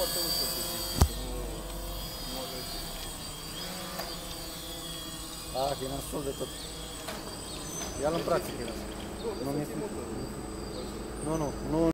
foarte ușor să zic, nu, nu agresiv. Ah, că e nasol de tot. Ia-l în practică. Nu, Nu, nu, nu